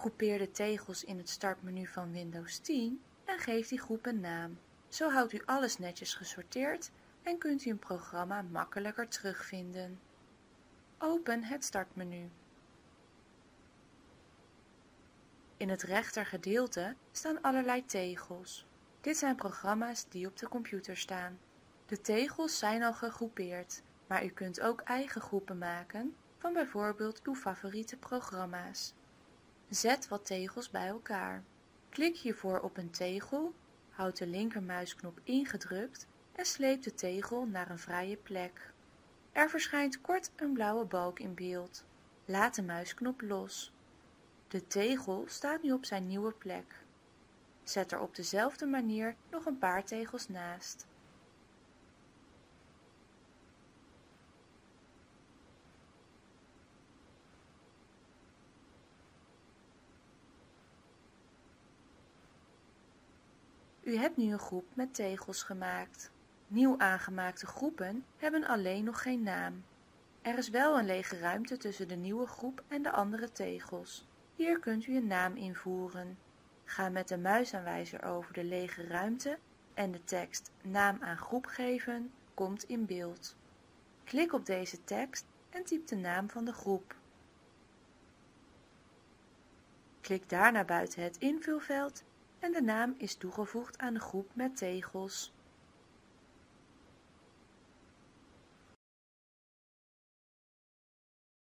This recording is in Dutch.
Groepeer de tegels in het startmenu van Windows 10 en geef die groep een naam. Zo houdt u alles netjes gesorteerd en kunt u een programma makkelijker terugvinden. Open het startmenu. In het rechtergedeelte staan allerlei tegels. Dit zijn programma's die op de computer staan. De tegels zijn al gegroepeerd, maar u kunt ook eigen groepen maken van bijvoorbeeld uw favoriete programma's. Zet wat tegels bij elkaar. Klik hiervoor op een tegel, houd de linkermuisknop ingedrukt en sleep de tegel naar een vrije plek. Er verschijnt kort een blauwe balk in beeld. Laat de muisknop los. De tegel staat nu op zijn nieuwe plek. Zet er op dezelfde manier nog een paar tegels naast. U hebt nu een groep met tegels gemaakt. Nieuw aangemaakte groepen hebben alleen nog geen naam. Er is wel een lege ruimte tussen de nieuwe groep en de andere tegels. Hier kunt u een naam invoeren. Ga met de muisaanwijzer over de lege ruimte en de tekst naam aan groep geven komt in beeld. Klik op deze tekst en typ de naam van de groep. Klik daarna buiten het invulveld en de naam is toegevoegd aan de groep met tegels.